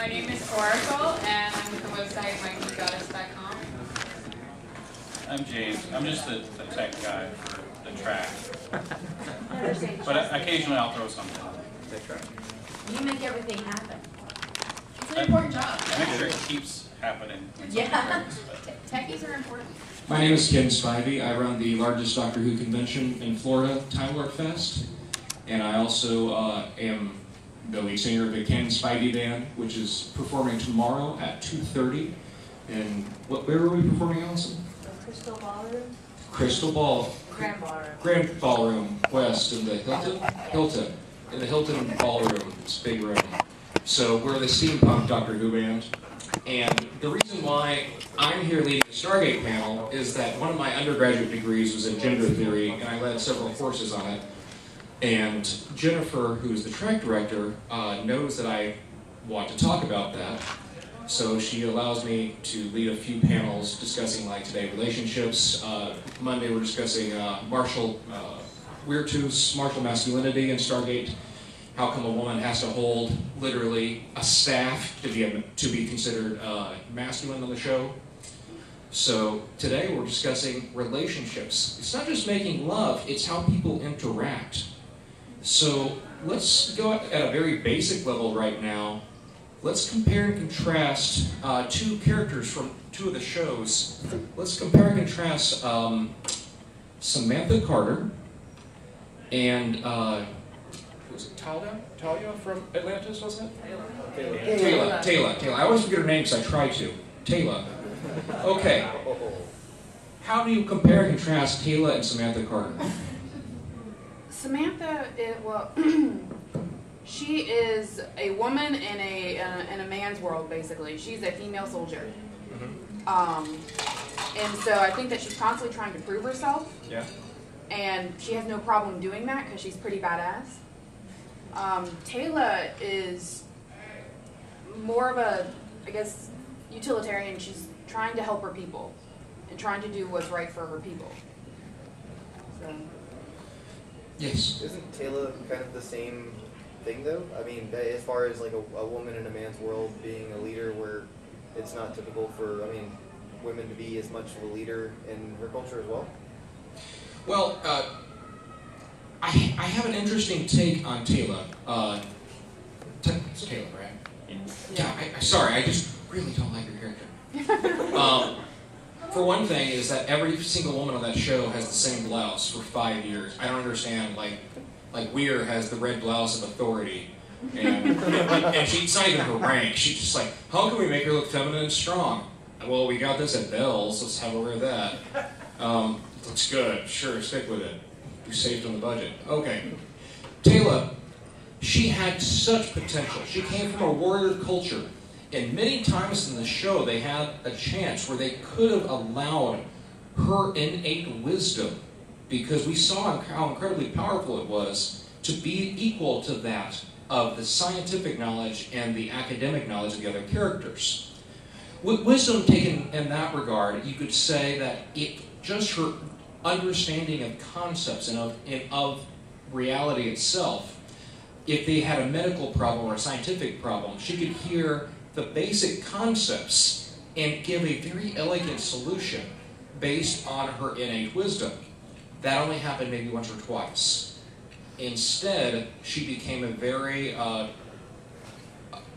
My name is Oracle, and I'm with the website MikeyGoddess.com. I'm James. I'm just the, the tech guy for the track. But occasionally I'll throw something. On it. You make everything happen. It's an important job. I make sure it keeps happening. Yeah. breaks, Techies are important. My name is Ken Spivey. I run the largest Doctor Who convention in Florida, Time Warp Fest. And I also uh, am the lead singer of the Ken Spivey Band, which is performing tomorrow at 2.30. And what, where are we performing, Allison? Crystal Ballroom? Crystal Ball, Grand Ballroom. Grand Ballroom West in the Hilton, Hilton, in the Hilton Ballroom. It's big room. So we're the steampunk Doctor Who band. And the reason why I'm here leading the Stargate panel is that one of my undergraduate degrees was in gender theory, and I led several courses on it. And Jennifer, who's the track director, uh, knows that I want to talk about that. So she allows me to lead a few panels discussing, like today, relationships. Uh, Monday, we're discussing uh, martial, uh, weird martial masculinity in Stargate. How come a woman has to hold literally a staff to be to be considered uh, masculine on the show? So today we're discussing relationships. It's not just making love; it's how people interact. So let's go at a very basic level right now. Let's compare and contrast uh, two characters from two of the shows. Let's compare and contrast um, Samantha Carter and uh, was it Talia? Talia from Atlantis, wasn't it? Teyla. Teyla. Teyla. I always forget her name because I try to. Teyla. Okay. How do you compare and contrast Teyla and Samantha Carter? Samantha, it, well, she is a woman in a uh, in a man's world. Basically, she's a female soldier. Um, and so I think that she's constantly trying to prove herself, Yeah. and she has no problem doing that because she's pretty badass. Um, Teyla is more of a, I guess, utilitarian. She's trying to help her people and trying to do what's right for her people. So. Yes. Isn't Teyla kind of the same thing though? I mean, as far as like a, a woman in a man's world being a leader, where it's not typical for, I mean, women to be as much of a leader in her culture as well. Well, uh, I, I have an interesting take on Teyla. Uh, it's Teyla, right? Yeah. I, I, sorry, I just really don't like her character. um, for one thing, is that every single woman on that show has the same blouse for five years. I don't understand. Like, like Weir has the red blouse of authority, and, and she's not even her rank. She's just like, how can we make her look feminine and strong? Well, we got this at Bell's. Let's have her wear that. Um, looks good. Sure, stick with it. You saved on the budget. Okay. Teyla, she had such potential. She came from a warrior culture. And many times in the show, they had a chance where they could have allowed her innate wisdom, because we saw how incredibly powerful it was to be equal to that of the scientific knowledge and the academic knowledge of the other characters. With wisdom taken in that regard, you could say that it just her understanding of concepts and of, and of reality itself. If they had a medical problem or a scientific problem, she could hear the basic concepts and give a very elegant solution based on her innate wisdom. That only happened maybe once or twice. Instead, she became a very uh,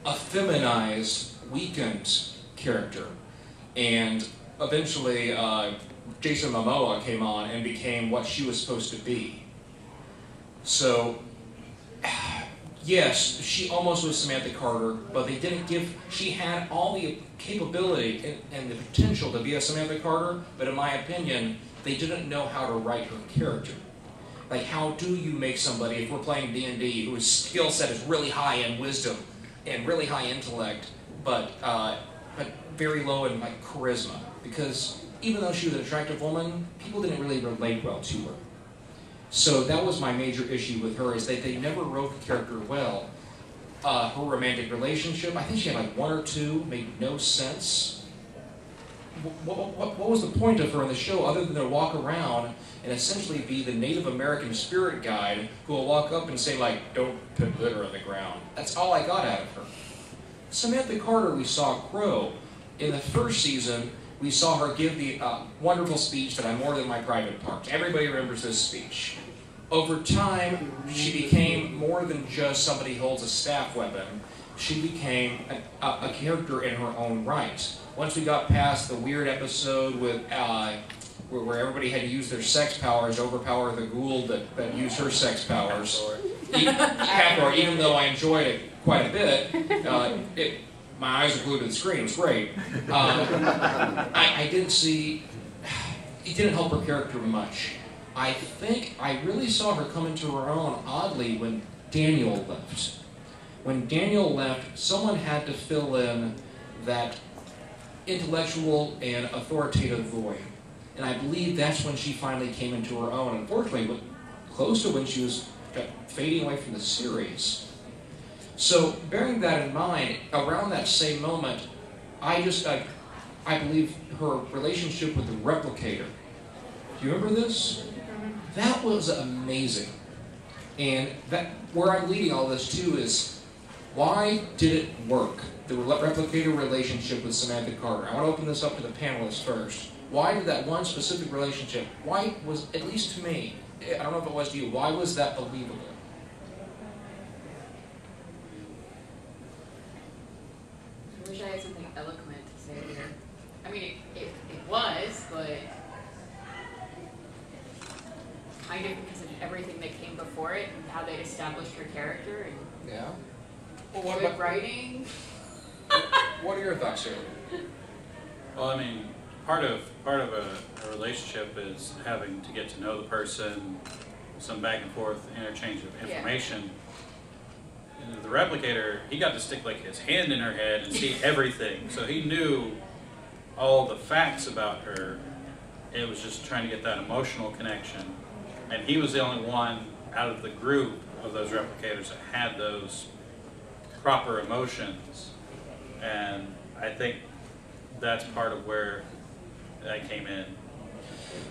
effeminized, weakened character. And eventually, uh, Jason Momoa came on and became what she was supposed to be. So, yes, she almost was Samantha Carter, but they didn't give. She had all the capability and, and the potential to be a Samantha Carter, but in my opinion, they didn't know how to write her character. Like, how do you make somebody, if we're playing D and D, whose skill set is really high in wisdom and really high intellect, but uh, but very low in like charisma? Because even though she was an attractive woman, people didn't really relate well to her. So that was my major issue with her is that they never wrote the character well. Uh, her romantic relationship, I think she had like one or two, made no sense. What, what, what was the point of her in the show other than to walk around and essentially be the Native American spirit guide who will walk up and say like, "Don't put glitter on the ground." That's all I got out of her. Samantha Carter, we saw grow. In the first season, we saw her give the uh, wonderful speech that I'm more than my private parts. Everybody remembers this speech. Over time, she became more than just somebody who holds a staff weapon. She became a, a, a character in her own right. Once we got past the weird episode with uh, where, where everybody had to use their sex powers to overpower the ghoul that, that used her sex powers. Hathor, even though I enjoyed it quite a bit, uh, it, my eyes were glued to the screen. It was great. Um, I, I didn't see. It didn't help her character much. I think I really saw her come into her own oddly when Daniel left. When Daniel left, someone had to fill in that intellectual and authoritative void. And I believe that's when she finally came into her own. Unfortunately, but close to when she was fading away from the series. So, bearing that in mind, around that same moment, I just, I, I believe her relationship with the replicator. Do you remember this? That was amazing. And that where I'm leading all this to is why did it work? The replicator relationship with Samantha Carter. I want to open this up to the panelists first. Why did that one specific relationship, why was, at least to me, I don't know if it was to you, why was that believable? I wish I had something eloquent to say here. I mean, it, it, it was, but kind of because of everything that came before it and how they established her character and Yeah? Well, what about, writing. what are your thoughts here? Well, I mean, part of, part of a, a relationship is having to get to know the person, some back and forth interchange of Yeah. information. And the replicator, he got to stick like his hand in her head and see everything, so he knew all the facts about her. It was just trying to get that emotional connection. And he was the only one out of the group of those replicators that had those proper emotions. And I think that's part of where that came in.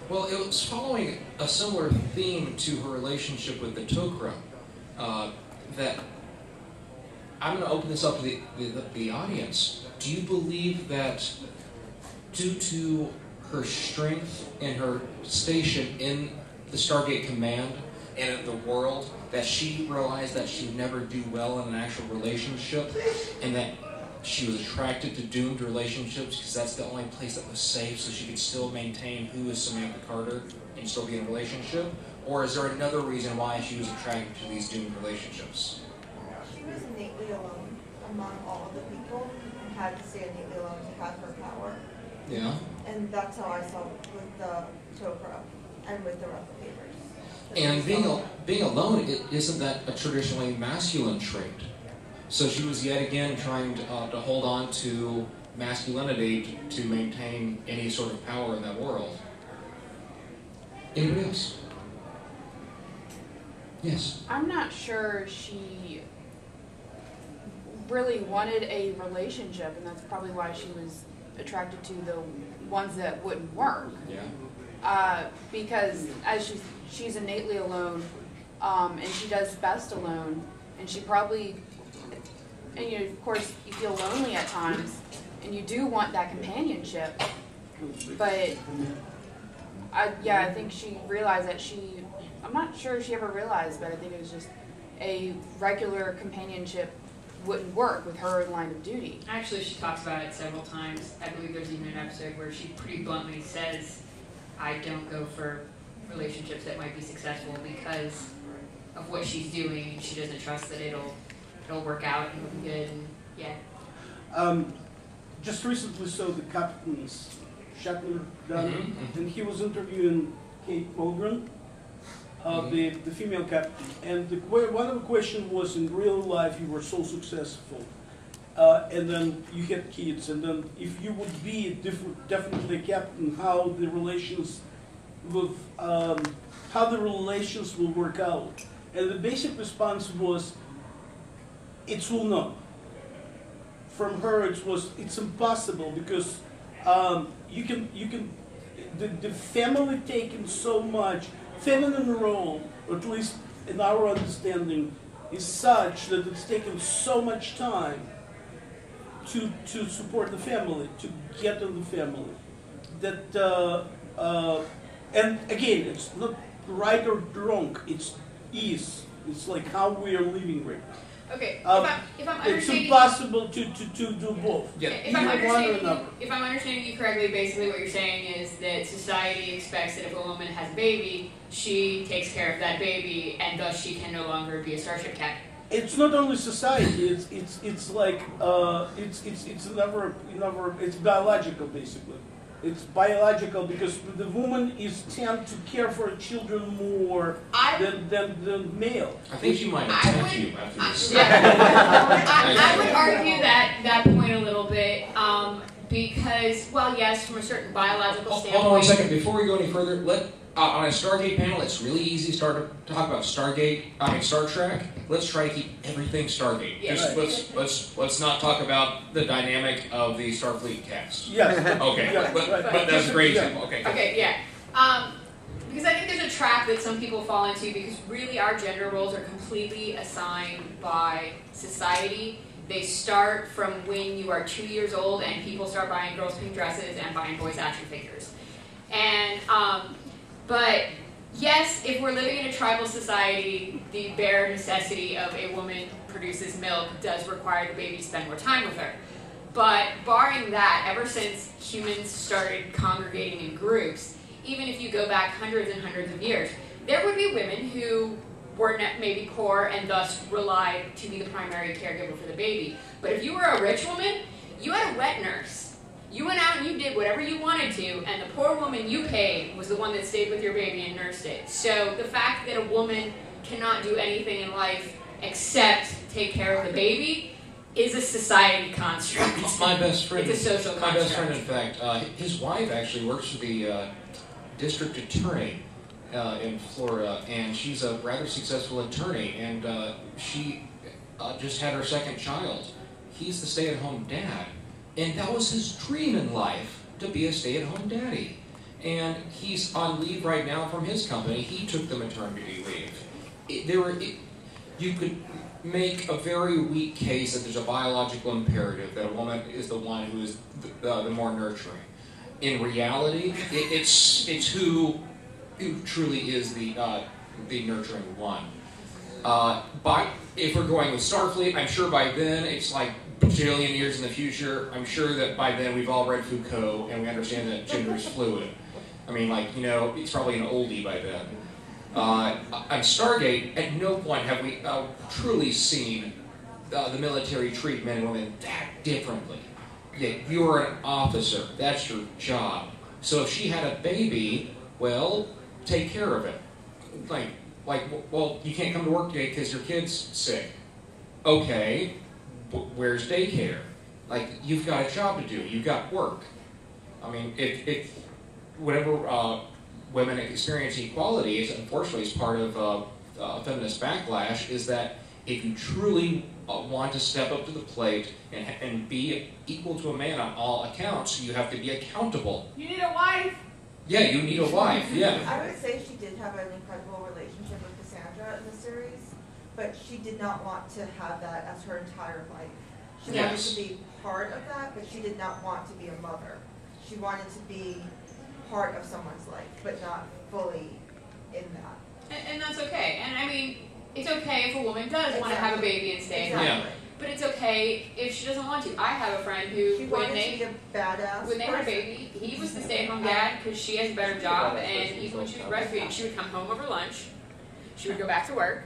Well, it was following a similar theme to her relationship with the Tok'ra. Uh, that I'm going to open this up to the, the, the audience. Do you believe that due to her strength and her station in the Stargate Command and the world, that she realized that she'd never do well in an actual relationship, and that she was attracted to doomed relationships because that's the only place that was safe, so she could still maintain who is Samantha Carter and still be in a relationship? Or is there another reason why she was attracted to these doomed relationships? She was innately alone among all of the people and had to stay innately alone to have her power. Yeah. And that's how I saw with the Tok'ra and with the replicators. That And being al- being alone, is isn't that a traditionally masculine trait? So she was yet again trying to, uh, to hold on to masculinity to, to maintain any sort of power in that world. Anybody else? Yes. I'm not sure she really wanted a relationship, and that's probably why she was attracted to the ones that wouldn't work. Yeah. Uh, because as she's she's innately alone, um, and she does best alone, and she probably, and you of course, you feel lonely at times, and you do want that companionship, but I yeah, I think she realized that she, I'm not sure if she ever realized, but I think it was just a regular companionship wouldn't work with her line of duty. Actually, she talks about it several times. I believe there's even an episode where she pretty bluntly says, I don't go for relationships that might be successful because of what she's doing. She doesn't trust that it'll it'll work out and it'll be good. And yeah, Um, just recently saw the captain's Shatner done, Mhm, and he was interviewing Kate Mulgrew, uh, Mhm. the, the female captain. And the que- one of the questions was in real life you were so successful, uh, and then you had kids, and then if you would be definitely a captain, how the relations with um, how the relations will work out. And the basic response was, it will not from her it was it's impossible because um, you can you can the, the family taken so much feminine role or at least in our understanding is such that it's taken so much time to to support the family, to get in the family. That uh, uh, and again, it's not right or wrong. It's is. It's like how we are living right now. Okay, Um, if I'm, if I'm It's understanding. impossible to, to, to do both. Yeah. If I'm Either one or understanding, you, if I'm understanding you correctly, basically what you're saying is that society expects that if a woman has a baby, she takes care of that baby, and thus she can no longer be a starship captain. It's not only society. It's it's it's like uh, it's it's it's another another. It's biological basically. It's biological because the woman is tend to care for children more I than than the male. I think she might I attack would- you after this. I, I would argue that that point a little bit, um, because well, yes, from a certain biological Hold standpoint. hold on one second. Before we go any further, let uh, on a Stargate panel, it's really easy to start to talk about Stargate. I mean Star Trek. Let's try to keep everything Stargate. Yeah. Just Right. let's let's let's not talk about the dynamic of the Starfleet cast. Yes. Okay, Yeah, but, right. but that's a great Yeah. example. Okay. Okay, yeah. Um, because I think there's a trap that some people fall into because really our gender roles are completely assigned by society. They start from when you are two years old and people start buying girls' pink dresses and buying boys' action figures. And, um, but yes, if we're living in a tribal society, the bare necessity of a woman produces milk does require the baby to spend more time with her. But barring that, ever since humans started congregating in groups, even if you go back hundreds and hundreds of years, there would be women who were maybe poor and thus relied to be the primary caregiver for the baby. But if you were a rich woman, you had a wet nurse. You went out and you did whatever you wanted to, and the poor woman you paid was the one that stayed with your baby and nursed it. So the fact that a woman cannot do anything in life except take care of the baby is a society construct. It's my best friend. It's a social My best construct. friend, in fact, uh, his wife actually works for the uh, district attorney uh, in Florida, and she's a rather successful attorney, and uh, she uh, just had her second child. He's the stay-at-home dad, and that was his dream in life to be a stay-at-home daddy. And he's on leave right now from his company. He took the maternity leave. It, there it, you could make a very weak case that there's a biological imperative that a woman is the one who is the, the more nurturing. In reality, it, it's it's who who truly is the uh, the nurturing one. Uh, by if we're going with Starfleet, I'm sure by then it's like bajillion years in the future. I'm sure that by then we've all read Foucault and we understand that gender is fluid. I mean, like you know, it's probably an oldie by then. Uh, on Stargate, at no point have we uh, truly seen uh, the military treat men and women that differently. Yeah, you're an officer. That's your job. So if she had a baby, well, take care of it. Like, like, well, you can't come to work today because your kid's sick. Okay, where's daycare? Like, you've got a job to do. You've got work. I mean, if, if whenever uh, women experience equality, it's unfortunately is part of uh, uh, feminist backlash. Is that if you truly uh, want to step up to the plate and, and be equal to a man on all accounts, you have to be accountable. You need a wife. Yeah, you need a wife. Yeah. I would say she did have an incredible relationship with Cassandra in the series, but she did not want to have that as her entire life. She wanted to be part of that, but she did not want to be a mother. She wanted to be part of someone's life, but not fully in that. And, and that's okay. And I mean, it's okay if a woman does want to have a baby and stay at Yeah. Home. But it's okay if she doesn't want to. I have a friend who, She when wanted to they be a badass when they had a baby, he was the stay-at-home dad because she has a better job, and even when she was breastfeeding, she would come home over lunch. She would go back to work.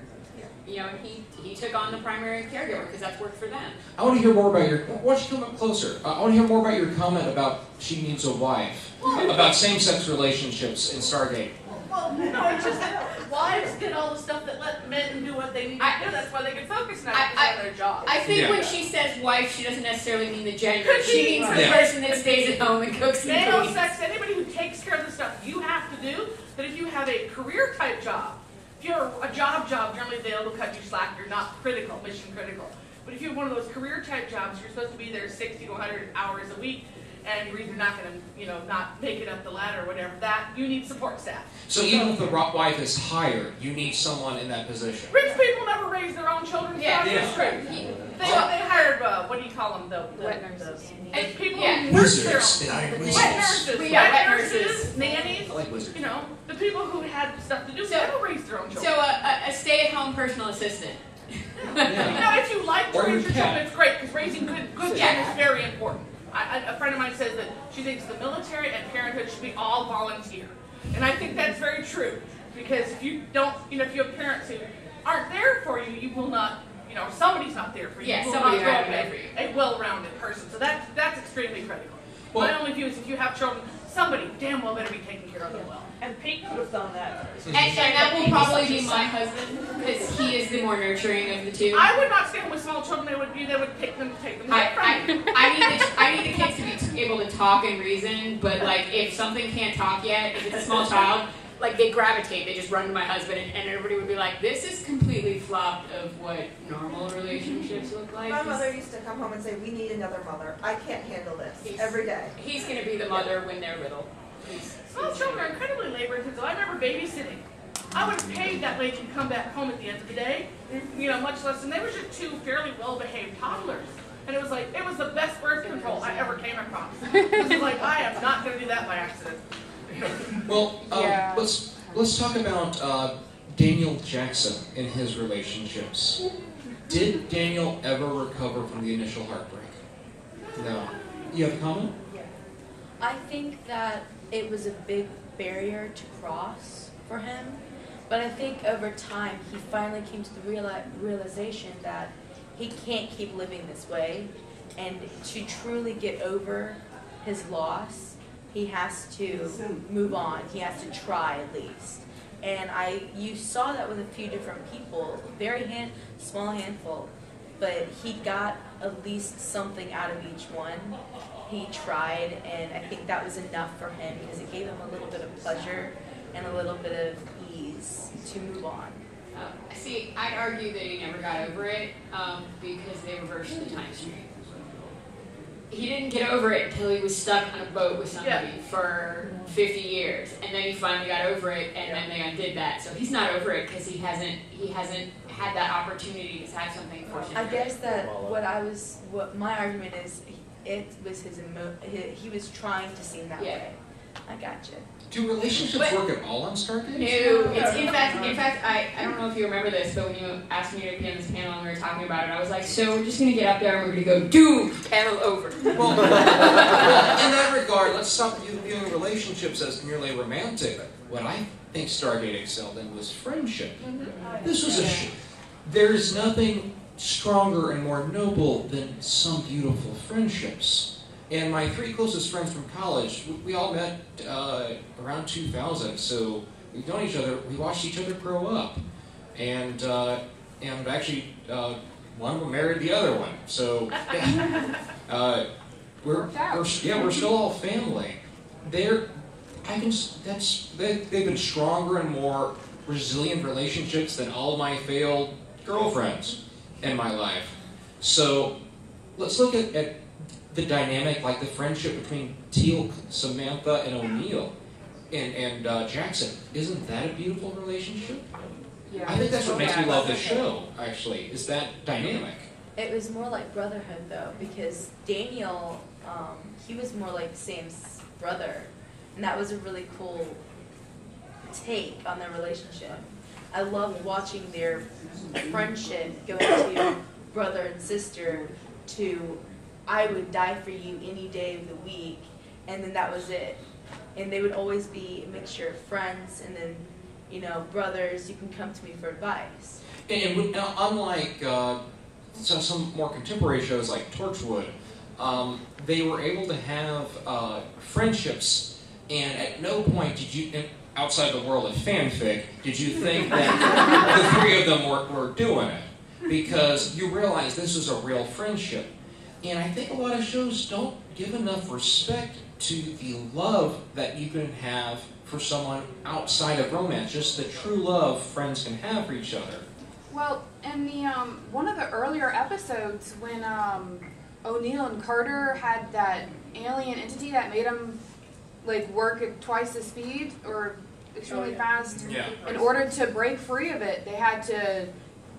You know, and he he took on the primary caregiver because that's worked for them. I want to hear more about your. Why don't you come up closer? Uh, I want to hear more about your comment about she needs a wife, about same-sex relationships in Stargate. Well, no, it's just that wives did all the stuff that let men do what they need I- to do. That's why they can focus now I- because on their job. I think Yeah. when she says wife, she doesn't necessarily mean the gender. Could She be. means the Yeah. person that stays at home and cooks and Anal cleans. sex, anybody who takes care of the stuff you have to do, but if you have a career type job, if you're a job job, generally they'll cut you slack, you're not critical, mission critical. But if you have one of those career type jobs, you're supposed to be there sixty to hundred hours a week, and you're either not gonna, you know, not make it up the ladder or whatever, that, you need support staff. So even if the wife is hired, you need someone in that position. Rich people never raise their own children, Yeah. so Yeah. that's straight. He- They, they hired, uh, what do you call them, the, the. Wet the- nurses. And people Yeah. who nurse their own. They hired Wet nurses, We got wet wet nurses, nurses. nannies, I like wizards. you know, the people who had stuff to do, So- they don't raise their own children. uh, a, a stay-at-home personal assistant. You know, if you like to Or your raise your children, it's great, because raising good, good Yeah. children is very important. I, I, a friend of mine says that she thinks the military and parenthood should be all volunteer. And I think that's very true, because if you don't, you know, if you have parents who aren't there for you, you will not, you know, somebody's not there for you. Yeah, you will somebody not grow be there a- for you. A well-rounded person, so that's, that's extremely critical. My only view is if you have children, somebody damn well better be taking care of them well. And Pete could have done that. And, and that will probably be my husband because he is the more nurturing of the two. I would not stand with small children, they would, be they would take them, take them I, away from you. I, I need the I need the kids to be able to talk and reason, but like if something can't talk yet, if it's a small child, like they gravitate, they just run to my husband, and, and everybody would be like, "This is completely flopped of what normal relationships look like." My mother used to come home and say, we need another mother. I can't handle this, He's- every day. He's gonna be the mother when they're little. He's- Small children are incredibly labor intensive. I remember babysitting. I would have paid that lady to come back home at the end of the day, you know, much less, and they were just two fairly well-behaved toddlers. And it was like, it was the best birth control I ever came across. It was like, I am not gonna do that by accident. Well, um, Yeah. let's let's talk about uh, Daniel Jackson and his relationships. Did Daniel ever recover from the initial heartbreak? No. You have a comment? Yeah. I think that it was a big barrier to cross for him, but I think over time he finally came to the reali- realization that he can't keep living this way, and to truly get over his loss, he has to move on. He has to try at least. And I, you saw that with a few different people, very hand, small handful, but he got at least something out of each one he tried, and I think that was enough for him because it gave him a little bit of pleasure and a little bit of ease to move on. Uh, see, I'd argue that he never got over it um, because they reversed the time stream. He didn't get over it until he was stuck on a boat with somebody for 50 years, and then he finally got over it, and then they undid that. So he's not over it because he hasn't he hasn't had that opportunity to have something forced. I guess that what I was, what my argument is, it was his emo, he, he was trying to seem that Yeah. way. I gotcha. Do relationships But- work at all on Stargate? No, it's in fact, in fact, I, I don't know if you remember this, but when you asked me to be on this panel and we were talking about it, I was like, so we're just gonna get up there and we're gonna go, do panel over. Well, well, in that regard, let's stop viewing relationships as merely romantic. What I think Stargate excelled in was friendship. Mm-hmm. This was a. Sh- there's nothing stronger and more noble than some beautiful friendships. And my three closest friends from college, we, we all met uh, around 2000, so we've known each other. We watched each other grow up, and uh, and actually, uh, one of them married the other one. So. Yeah. Uh, we're, we're yeah we're still all family. They're, I can, that's, they, they've been stronger and more resilient relationships than all my failed girlfriends in my life. So let's look at, at the dynamic, like the friendship between Teal'c, Samantha, and O'Neill, and and uh, Jackson. Isn't that a beautiful relationship? Yeah. I think that's what makes me love this show. Actually, is that dynamic. It was more like brotherhood though, because Daniel, um, he was more like Sam's brother, and that was a really cool take on their relationship. I loved watching their friendship go to brother and sister to I would die for you any day of the week, and then that was it. And they would always be a mixture of friends and then, you know, brothers. You can come to me for advice. And, and unlike uh, some, some more contemporary shows like Torchwood, um, they were able to have uh, friendships, and at no point did you, outside the world of fanfic, did you think that the three of them were, were doing it. Because you realize this is a real friendship. And I think a lot of shows don't give enough respect to the love that you can have for someone outside of romance, just the true love friends can have for each other. Well, in the um, one of the earlier episodes, when um, O'Neill and Carter had that alien entity that made them like work at twice the speed or extremely Oh, yeah. fast, Yeah. in order to break free of it, they had to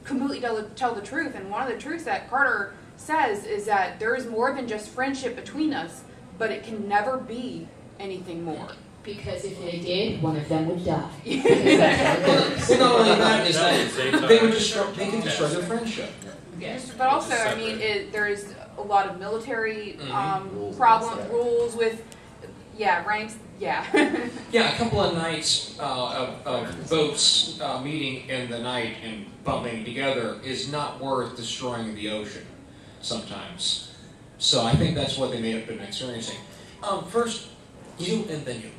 completely tell, tell the truth. And one of the truths that Carter says is that there is more than just friendship between us, but it can never be anything more. Because if they did, one of them would die. Well, not only that is That that was a they would time. destroy, they can destroy their friendship. Yes. But also, I mean, it, there is a lot of military Mhm. um, Rules problem rules with, yeah, ranks. Yeah. Yeah, a couple of nights uh, of, of boats uh, meeting in the night and bumping together is not worth destroying the ocean sometimes. So I think that's what they may have been experiencing. Um, first, you and then you.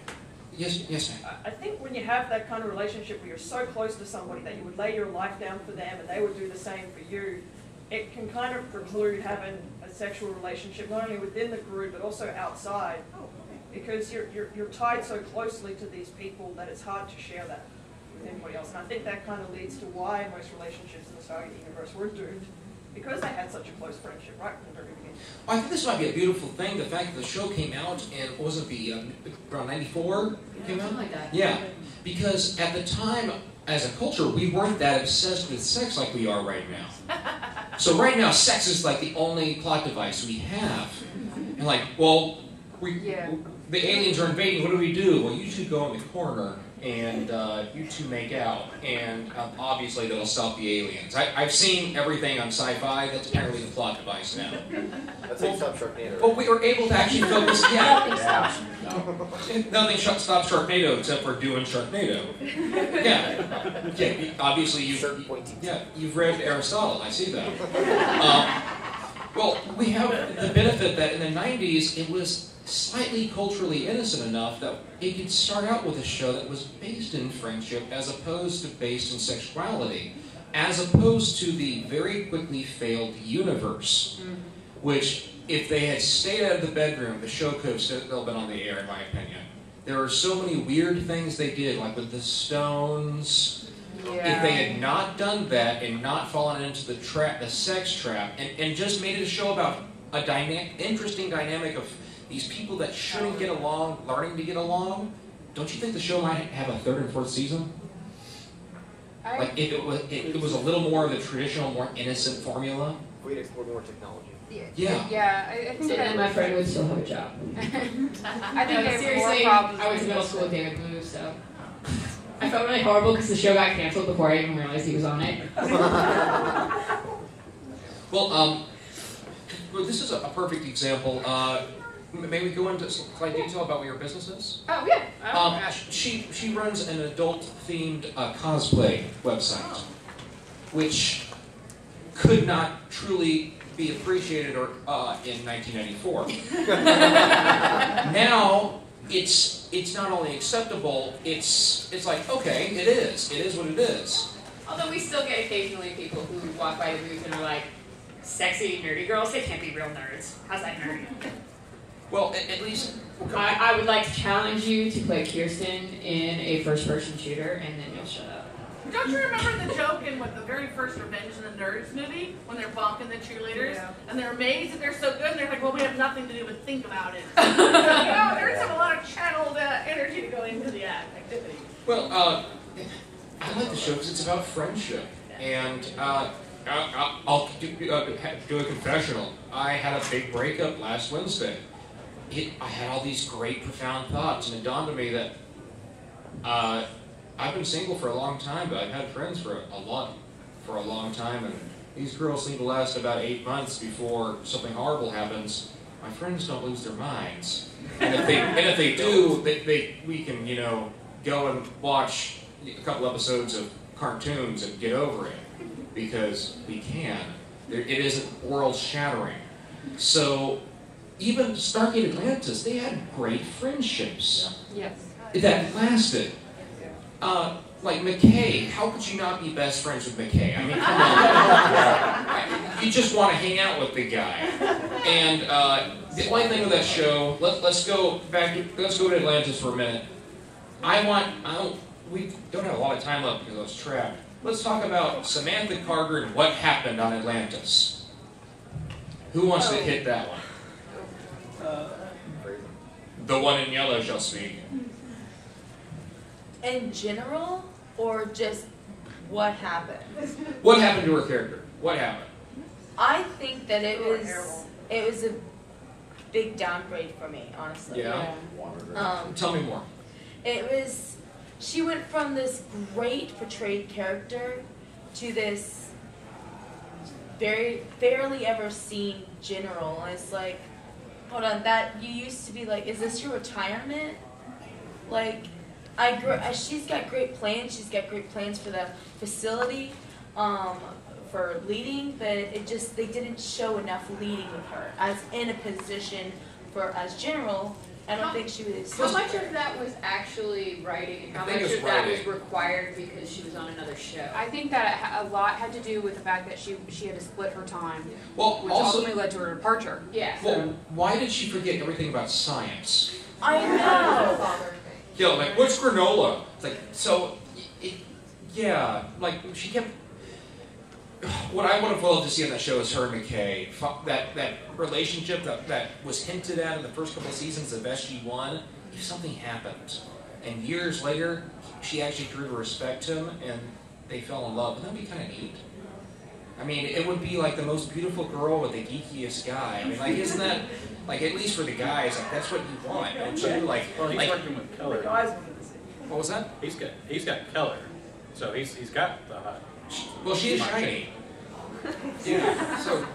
Yes, yes, ma'am. I I think when you have that kind of relationship where you're so close to somebody that you would lay your life down for them and they would do the same for you, it can kind of preclude having a sexual relationship, not only within the group, but also outside. Because you're, you're, you're tied so closely to these people that it's hard to share that with anybody else. And I think that kind of leads to why most relationships in the Stargate universe were doomed, because they had such a close friendship right from the very beginning. Well, I think this might be a beautiful thing. The fact that the show came out and what was it the um, around '94 came out? Like that. Yeah, because at the time, as a culture, we weren't that obsessed with sex like we are right now. So right now, sex is like the only plot device we have. And like, well, we, Yeah. The aliens are invading. What do we do? Well, you two go in the corner and uh, you two make out, and um, obviously that'll stop the aliens. I, I've seen everything on sci-fi. That's apparently the plot device now. That's how you stop Sharknado. But we were able to actually focus. Yeah, Yeah. Nothing sh- stops Sharknado except for doing Sharknado. Yeah. Yeah, obviously you Shark pointy. yeah, you've read Aristotle, I see that. Um, well, we have the benefit that in the 90s it was slightly culturally innocent enough that it could start out with a show that was based in friendship as opposed to based in sexuality, as opposed to the very quickly failed universe, mm-hmm. which if they had stayed out of the bedroom, the show could have still been on the air, in my opinion. There are so many weird things they did, like with the stones, if they had not done that and not fallen into the trap, the sex trap, and, and just made it a show about a dyna- interesting dynamic of these people that shouldn't get along, learning to get along, don't you think the show might have a third and fourth season? I, Like if it was, it, it was a little more of the traditional, more innocent formula. We'd explored more technology. Yeah. yeah, I, I think So that my friend would still have a job. I think No, they have more seriously, problems. I was in middle school with David Blue, so I felt really horrible because the show got canceled before I even realized he was on it. Well, um, well, this is a, a perfect example. Uh, m- may we go into slight detail about what your business is? Oh yeah. Oh, Um, she she runs an adult-themed uh, cosplay website, which could not truly be appreciated or uh, in 1994. now it's it's not only acceptable, it's it's like okay, it is, it is what it is. Although we still get occasionally people who walk by the booth and are like, sexy nerdy girls, they can't be real nerds. How's that nerdy? Well, at, at least I, I would like to challenge you to play Kirsten in a first person shooter and then you'll shut up. Don't you remember the joke in what the very first Revenge of the Nerds movie when they're bonking the cheerleaders Yeah. and they're amazed that they're so good and they're like, well, we have nothing to do but think about it. so, you know, there's a lot of channeled uh, energy to go into the activity. Well, uh, I like the show because it's about friendship, and uh, I, I'll do, uh, do a confessional. I had a big breakup last Wednesday. It, I had all these great, profound thoughts, and it dawned on me that uh, I've been single for a long time, but I've had friends for a long, for a long time, and these girls seem to last about eight months before something horrible happens. My friends don't lose their minds, and if they and if they do, they, they we can you know go and watch a couple episodes of cartoons and get over it because we can. There, it isn't world shattering. So even Stargate Atlantis, they had great friendships Yes. that lasted. Uh, like McKay, how could you not be best friends with McKay? I mean, come on. you just want to hang out with the guy. And uh, the only thing with that show, let, let's go back. To, let's go to Atlantis for a minute. I want. I don't. We don't have a lot of time left because I was trapped. Let's talk about Samantha Carter and what happened on Atlantis. Who wants to hit that one? Uh, The one in yellow shall speak. In general, or just what happened. What happened to her character? What happened? I think that it was it was a big downgrade for me, honestly. Yeah. Um, Tell me more. it was she went from this great portrayed character to this very barely ever seen general. And it's like, hold on, that you used to be like, is this your retirement? Like, I gr- uh, she's got great plans. She's got great plans for the facility, um, for leading, but it just they didn't show enough leading with her as in a position for as general. I don't How- think she was. How much of that was actually writing and I how think much it's of that was writing. required because she was on another show? I think that it ha- a lot had to do with the fact that she she had to split her time, Well, which also, ultimately led to her departure. Yeah. well, why did she forget everything about science? I know. Father thing. You know, like what's granola? It's like so. It, yeah, like she kept. What I would have loved to see on that show is her and McKay. That that relationship that, that was hinted at in the first couple of seasons of SG One. If something happened, and years later, she actually grew to respect him, and they fell in love, wouldn't that be kind of neat? I mean, it would be like the most beautiful girl with the geekiest guy. I mean, like, isn't that like at least for the guys? Like, that's what you want, don't you? Like, Well, he's like working with Keller. guys wanted to see. what was that? He's got he's got Keller, so he's he's got the hot. Well, she is shiny. Yeah. So,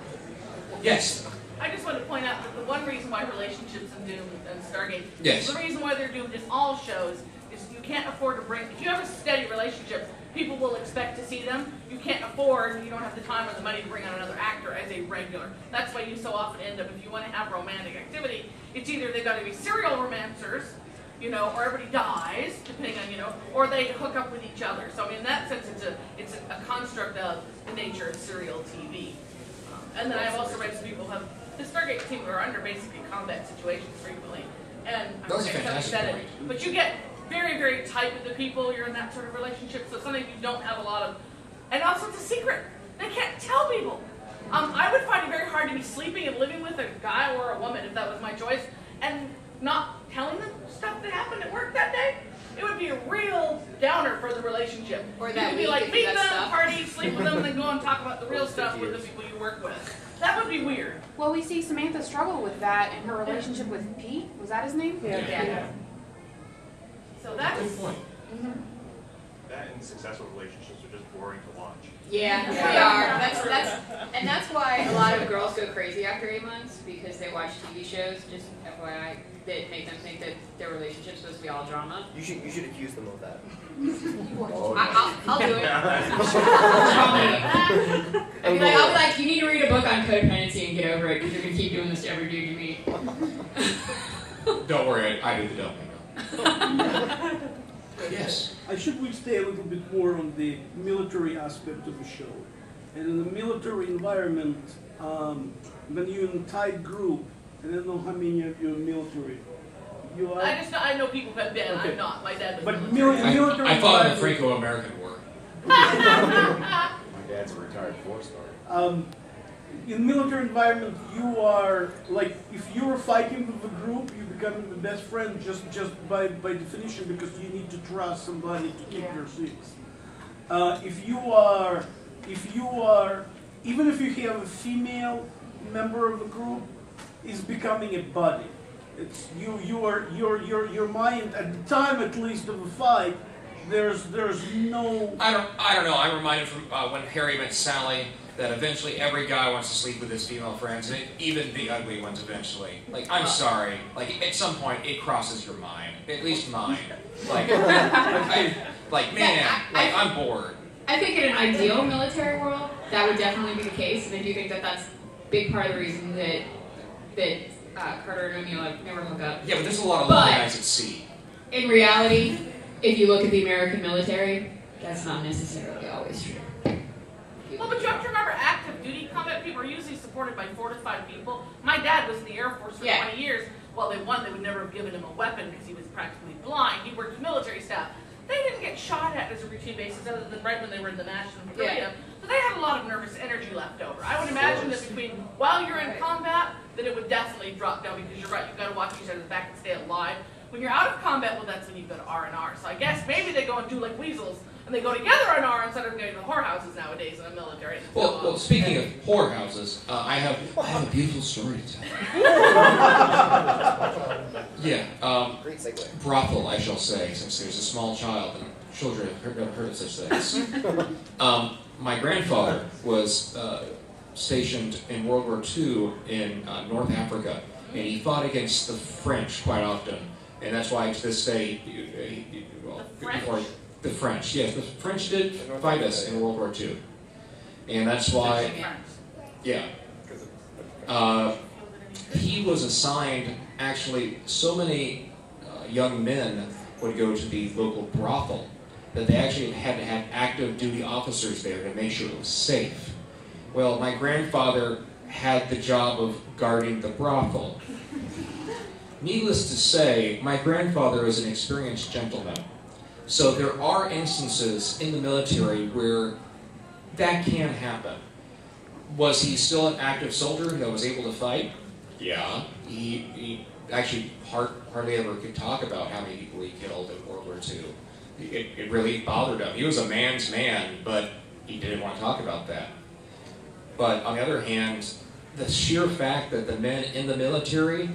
yes, I just want to point out that the one reason why relationships in Doom and uh, Stargate, Yes. the reason why they're doomed in all shows is you can't afford to bring. If you have a steady relationship, people will expect to see them. You can't afford. You don't have the time or the money to bring on another actor as a regular. That's why you so often end up. If you want to have romantic activity, it's either they've got to be serial romancers. You know, or everybody dies, depending on you know, or they hook up with each other. So I mean, in that sense, it's a it's a, construct of the nature of serial TV. Um, and then I've also read some people have the Stargate team are under basically combat situations frequently. And I'm That's a sorry, I haven't said it, but you get very, very tight with the people you're in that sort of relationship. So something you don't have a lot of, and also it's a secret. They can't tell people. Um, I would find it very hard to be sleeping and living with a guy or a woman if that was my choice, and not telling them stuff that happened at work that day. It would be a real downer for the relationship. Or that You that could be like, if you meet them, stuff. party, sleep with them, and then go and talk about the real stuff with the people you work with. That would be weird. Well, we see Samantha struggle with that in her relationship with Pete. Was that his name? Yeah. So that's good point. Mm-hmm. That and successful relationships are just boring to watch. Yeah, they are. That's that's and that's why a lot of girls go crazy after eight months because they watch TV shows. Just FYI, that make them think that their relationship's supposed to be all drama. You should you should accuse them of that. I, I'll, I'll do it. I'll be like, I'll be like, you need to read a book on codependency and get over it because you're gonna keep doing this to every dude you meet. Don't worry, I, I do the doping. yes. I should we stay a little bit more on the military aspect of the show. And in the military environment, um, when you're in a tight group, I don't know how many of you are military. You I are, just I know people have been. Okay. I'm not. My dad was. but military. mil- military I, I fought in the Franco-American War. My dad's a retired four-star. um, in military environment, you are like if you're fighting with a group, you become the best friend just just by by definition because you need to trust somebody to keep Yeah. your six. Uh, if you are, if you are, even if you have a female member of the group, is becoming a buddy. It's you, you are your your your mind at the time at least of a fight. There's there's no I don't, I don't know. I'm reminded from uh, when Harry met Sally that eventually every guy wants to sleep with his female friends, and even the ugly ones eventually. Like, I'm sorry. Like, at some point, it crosses your mind. At least mine. Like, I, like man, Yeah, I- like I- I'm bored. I think in an ideal military world, that would definitely be the case, and I do think that that's a big part of the reason that that uh, Carter and O'Neill have never hook up. Yeah, but there's a lot of But- guys at sea. In reality, if you look at the American military, that's not necessarily always true. Well, but you have to remember, active duty combat people are usually supported by four to five people. My dad was in the Air Force for Yeah. 20 years. Well, they one, they would never have given him a weapon because he was practically blind. He worked military staff. They didn't get shot at as a routine basis, other than right when they were in the National Pavilion. So they had a lot of nervous energy left over. I would imagine that between while you're in combat, that it would definitely drop down because you're right. You've got to watch each other's back and stay alive. When you're out of combat, well, that's when you go to R and R. So I guess maybe they go and do like weasels, and they go together in R instead of going to the whorehouses nowadays in the military. Well, well, speaking of whorehouses, uh, I have I have a beautiful story to tell. yeah, um, Great segue. brothel, I shall say, since there's a small child and children have heard, never heard of such things. um, my grandfather was uh, stationed in World War II in uh, North Africa, and he fought against the French quite often, and that's why to this day, you- you- you- well, The French? or the French, yes, the French did In fight Africa, us in. World War II, and that's why, yeah. Uh, he was assigned, actually, so many uh, young men would go to the local brothel that they actually had to have active duty officers there to make sure it was safe. Well, my grandfather had the job of guarding the brothel. Needless to say, my grandfather is an experienced gentleman. So there are instances in the military where that can happen. Was he still an active soldier that was able to fight? Yeah. He, he actually hard, hardly ever could talk about how many people he killed in World War II. It, it really bothered him. He was a man's man, but he didn't want to talk about that. But on the other hand, the sheer fact that the men in the military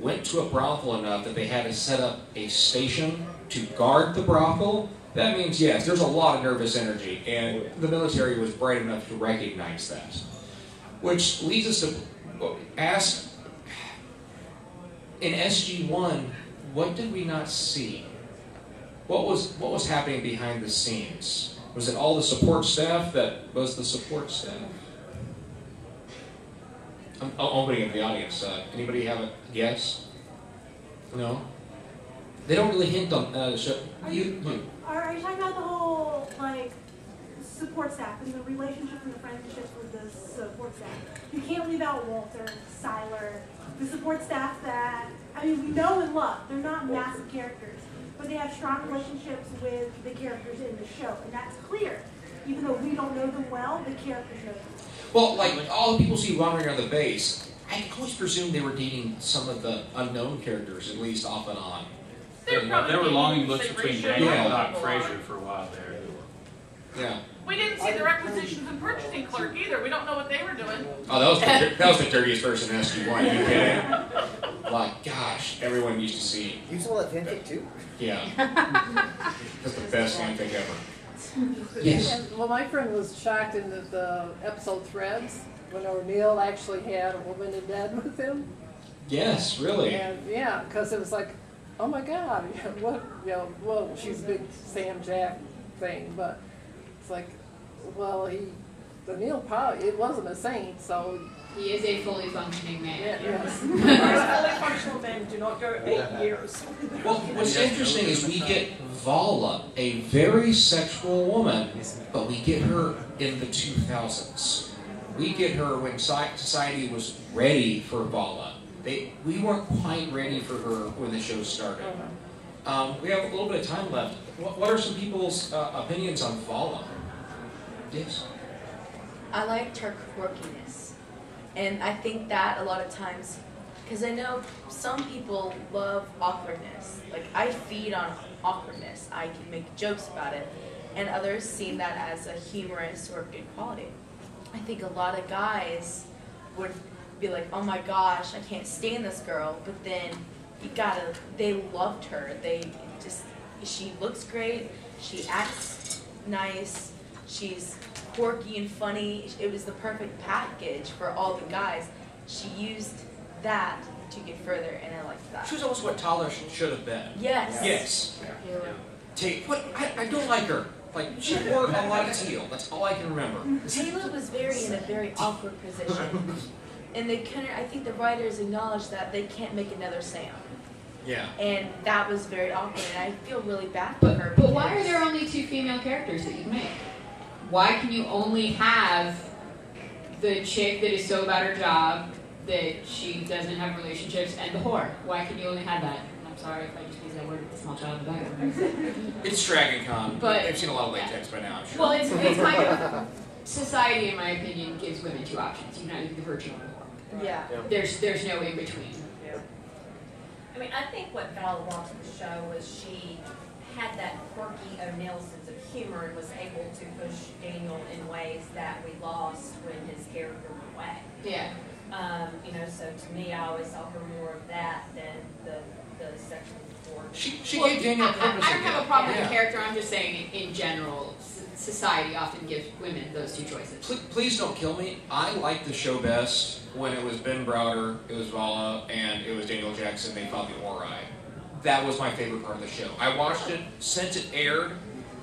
went to a brothel enough that they had to set up a station to guard the brothel, that means yes, there's a lot of nervous energy, and the military was bright enough to recognize that. Which leads us to ask in SG1, what did we not see? What was what was happening behind the scenes? Was it all the support staff that was the support staff? I'm I'm opening up the audience. Uh, anybody have a guess? No. They don't really hint on uh, show. You, you. Are, are you talking about the whole like support staff and the relationship and the friendships with the support staff? You can't leave out Walter, Siler, the support staff that I mean we know and love. They're not massive characters, but they have strong relationships with the characters in the show, and that's clear. Even though we don't know them well, the characters know them. Well, like all the people see wandering around the base, I always presumed they were dating some of the unknown characters, at least off and on. They're probably There were dating longing because looks between ratio Daniel Yeah. and Doc people Fraiser for a while there. Yeah. We didn't see the requisitions and purchasing clerk either. We don't know what they were doing. Oh, that was the, that was the dirtiest person in SG1. Are you kidding? Like, gosh, everyone used to see. You saw that fanfic too? Yeah. That's the best fanfic ever. Yes. And, well, my friend was shocked in the, the episode threads when O'Neill actually had a woman in bed with him. Yes, really. And yeah, because it was like, oh my God, what, you know, well, she's a big Sam Jack thing, but it's like, well, he, O'Neill probably, it wasn't a saint, so He is a fully functioning man. yeah, yes. Fully functional men do not go eight years. Well, what's interesting is we get Vala, a very sexual woman, but we get her in the 2000s. We get her when society was ready for Vala. They, we weren't quite ready for her when the show started. Um, we have a little bit of time left. What, what are some people's uh, opinions on Vala? Yes. I liked her quirkiness. And I think that a lot of times, because I know some people love awkwardness. Like, I feed on awkwardness, I can make jokes about it. And others see that as a humorous or good quality. I think a lot of guys would be like, oh my gosh, I can't stand this girl. But then you gotta, they loved her. They just, she looks great, she acts nice, she's quirky and funny. It was the perfect package for all the guys. She used that to get further, and I liked that. She was almost what Teyla sh- should have been. Yes. Yes. Take what? I, I don't like her. Like she wore a lot of teal. That's all I can remember. Mm-hmm. Teyla was very in a very awkward position, and they couldn't. I think the writers acknowledged that they can't make another Sam, Yeah. and that was very awkward. And I feel really bad for her. but why are there only two female characters that you make? Why can you only have the chick that is so about her job that she doesn't have relationships and the whore? Why can you only have that? I'm sorry if I just use that word with a small child in the background. It's Dragon Con. But- I've seen a lot of latex by now. I'm sure. well, it's, it's kind of society, in my opinion, gives women two options. You can either be the virgin or the whore. Yeah. There's there's no in between. I mean, I think what Val brought to the show was she had that quirky O'Neill sense of humor and was able to push Daniel in ways that we lost when his character went away. Yeah. Um, you know, so to me, I always saw her more of that than the, the sexual force. She, she Well, gave Daniel I, I- I don't again. have a problem with the character. I'm just saying, in, in general, society often gives women those two choices. Please, please don't kill me. I liked the show best when it was Ben Browder, it was Vala, and it was Daniel Jackson. They fought the Ori. That was my favorite part of the show. I watched it since it aired,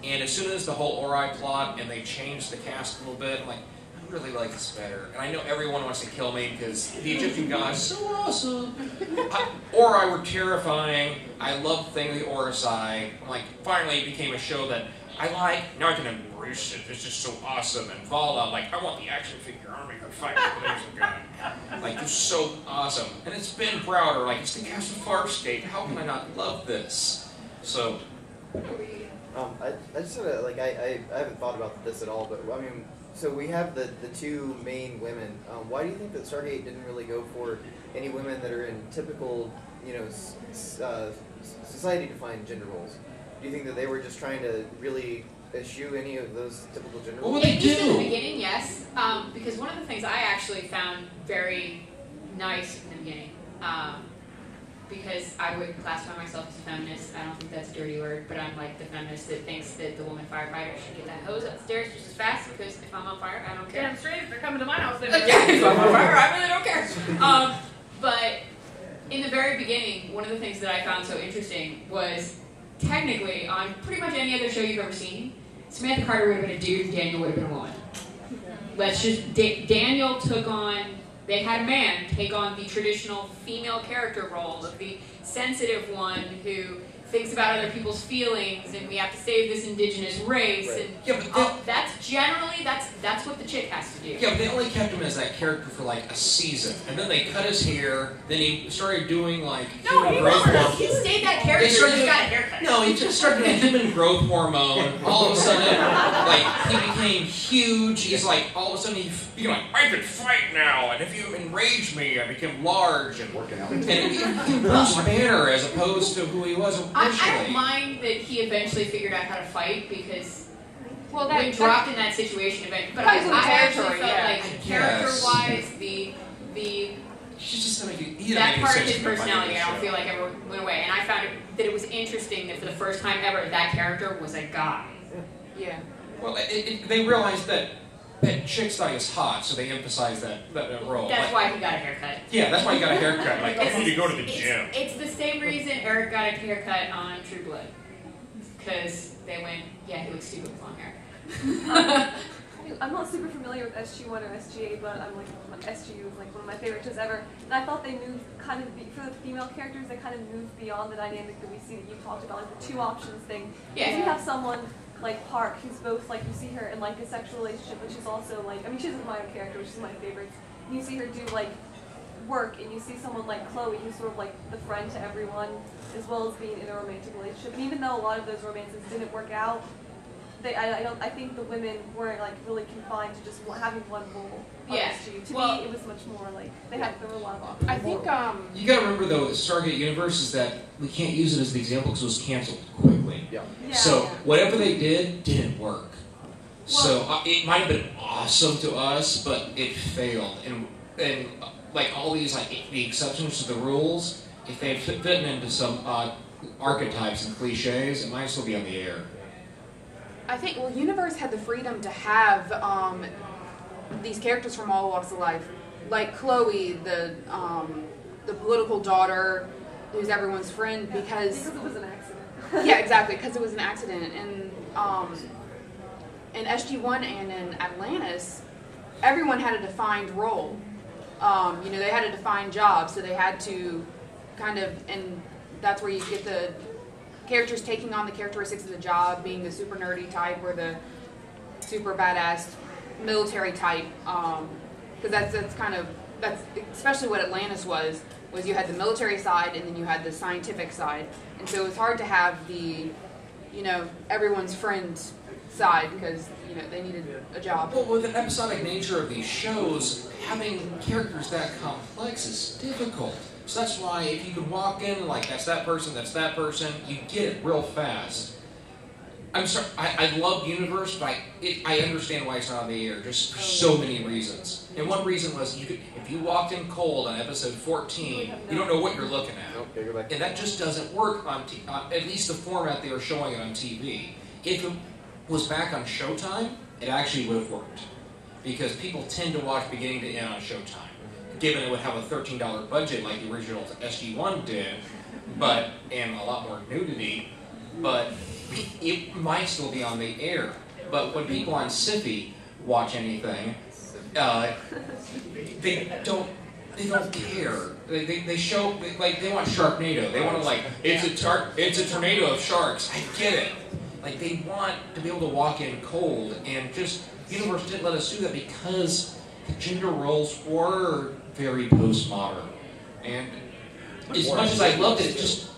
and as soon as the whole Ori plot and they changed the cast a little bit, I'm like, I really like this better. And I know everyone wants to kill me because the Egyptian gods so awesome. I, Ori were terrifying. I loved the thing the Orici. Like, finally, it became a show that I like. Now I can embrace it. It's just so awesome. And Vala, like, I want the action figure army to fight with the laser gun. Like, it's so awesome. And it's Ben Browder. Like, it's the cast of Farscape. How can I not love this? So, Um, I, I just sort of like I, I, I haven't thought about this at all, but I mean, so we have the, the two main women. Um, why do you think that Stargate didn't really go for any women that are in typical, you know, uh, society defined gender roles? Do you think that they were just trying to really eschew any of those typical gender What roles? would they At least in the beginning, yes. Um, because one of the things I actually found very nice in the beginning, um, because I would classify myself as a feminist. I don't think that's a dirty word, but I'm like the feminist that thinks that the woman firefighter should get that hose upstairs just as fast because if I'm on fire, I don't care. Damn straight, if they're coming to my house, then. yeah, if I'm on fire, I really don't care. Um, but in the very beginning, one of the things that I found so interesting was technically on pretty much any other show you've ever seen, Samantha Carter would have been a dude and Daniel would have been a woman. Let's just da- Daniel took on. They had a man take on the traditional female character role of the sensitive one who thinks about other people's feelings, and we have to save this indigenous race. Right. And yeah, but uh, that's generally that's that's what the chick has to do. Yeah, but they only kept him as that character for like a season, and then they cut his hair. Then he started doing like No, human he, growth hormone. he stayed that character. They He started just got a haircut. No, he just started doing human growth hormone. All of a sudden, like he became huge. He's like all of a sudden he became like I can fight now, and if you enrage me, I become large and Working out. and he became Bruce Banner as opposed to who he was I, I originally. don't mind that he eventually figured out how to fight because Well, when dropped in that situation, event, but I, Depends on the I actually felt yeah. like character-wise, the the She's just not making, he didn't that part of his to me by the personality, I don't feel like ever went away, and I found it, that it was interesting that for the first time ever, that character was a guy. Yeah. Well, it, it, they realized that that chicks thought he was hot, so they emphasized that that, that role. That's Like- why he got a haircut. Yeah, that's why he got a haircut. Like, It's- I need to go to the it's- gym. It's the same reason Eric got a haircut on True Blood, because they went, yeah, he looks stupid with long hair. I mean, I'm not super familiar with SG1 or SGA, but I'm like SGU is like one of my favorite shows ever. And I thought they moved kind of be, for the female characters, they kind of moved beyond the dynamic that we see that you talked about, like the two options thing. Because Yeah. you have someone like Park, who's both like you see her in like a sexual relationship, but she's also like I mean she's a minor character, which is my favorite. You see her do like work, and you see someone like Chloe, who's sort of like the friend to everyone, as well as being in a romantic relationship. And even though a lot of those romances didn't work out, they I, I don't I think the women weren't like really confined to just having one role. On Yeah. SG. To Well- me, it was much more like they had there were a lot of options. I think um You gotta remember though, the Stargate universe is that we can't use it as the example because it was canceled quickly. Yeah. Yeah. So whatever they did didn't work. so uh, it might have been awesome to us, but it failed. And and uh, like all these like the exceptions to the rules, if they had fit, fit into some uh, archetypes and cliches, it might still be on the air. I think well, Universe had the freedom to have um, these characters from all walks of life, like Chloe, the um, the political daughter, who's everyone's friend, because because it was an accident. yeah, exactly, because it was an accident. And um, in SG One and in Atlantis, everyone had a defined role. Um, you know, they had a defined job, so they had to kind of, and that's where you get the characters taking on the characteristics of the job, being the super nerdy type or the super badass military type. Um, because that's that's kind of that's especially what Atlantis was. Was you had the military side and then you had the scientific side, and so it was hard to have the, you know, everyone's friend side because you know they needed a job. Well, with the episodic nature of these shows, having characters that complex is difficult. So that's why if you could walk in like that's that person, that's that person, you get it real fast. I'm sorry, I, I love Universe, but I, it, I understand why it's not on the air, just for so many reasons. And one reason was you could, if you walked in cold on episode 14, you don't know what you're looking at. Okay, go back. And that just doesn't work on, t- uh, at least the format they are showing it on TV. If it was back on Showtime, it actually would have worked. Because people tend to watch beginning to end on Showtime. Given it would have a $13 budget like the original SG1 did, but, and a lot more nudity, but it might still be on the air. But when people on SyFy watch anything, uh, they don't they don't care. They, they, they show they, like they want Sharknado. They want to like it's a tar- it's a tornado of sharks. I get it. Like they want to be able to walk in cold and just Universe didn't let us do that because the gender roles were very postmodern. And as much as I loved it, just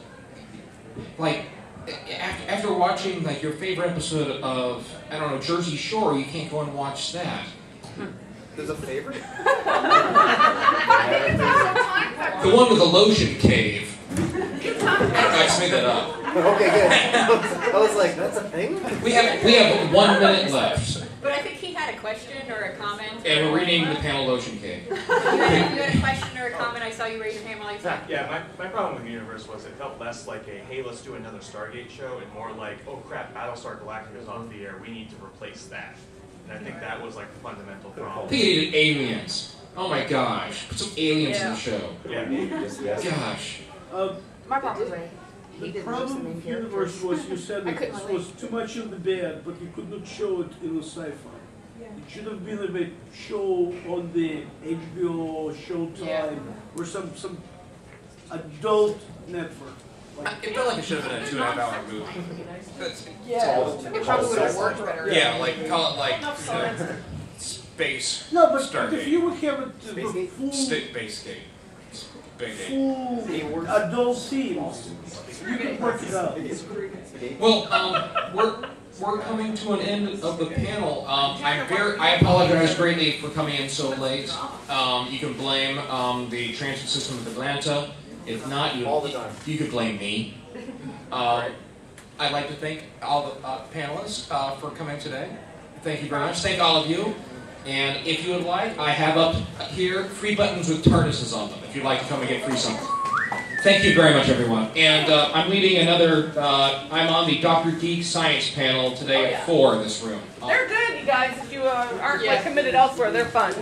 like after, after watching like your favorite episode of I don't know Jersey Shore, you can't go and watch that. There's a favorite? The one with the lotion cave. I just made that up. okay, good. I was like, that's a thing? We have we have one minute left, But I think he had a question or a comment. and we're renaming the panel Lotion Cave. You had, you had a question or a comment, I saw you raise your hand while you said. Yeah, my, my problem with the universe was it felt less like a, hey, let's do another Stargate show, and more like, oh crap, Battlestar Galactica's off the air, we need to replace that. And I think that was like the fundamental problem. They needed aliens. Oh my gosh, put some aliens in the show. Yeah. Gosh. Uh, My problem was I The hated most of problem the main with Universe was you said I it couldn't relate. was too much in the bad, but you could not show it in a sci-fi. Yeah. It should have been a bit show on the HBO, Showtime, Yeah. or some some adult network. Like, It felt like it should have been a two and a half hour movie. That's, Yeah. It probably would have worked better. yeah, like call it like you know, space. no, but, but Stargate. if you would have it uh, Space full Sta- Base gate. Big full adult themes, you could work it. Well, um, we're we're coming to an end of the panel. Um, I'm very I apologize greatly for coming in so late. Um, you can blame um, the transit system of Atlanta. If not, you All the time. you could blame me. Um, I'd like to thank all the uh, panelists uh, for coming today. Thank you very much. Thank all of you. And if you would like, I have up here free buttons with TARDISes on them. If you'd like to come and get free something. Thank you very much, everyone. And uh, I'm leading another. Uh, I'm on the Dr. Geek Science panel today Oh, at four in this room. They're good, you guys. If you uh, aren't Yeah. like committed elsewhere, they're fun.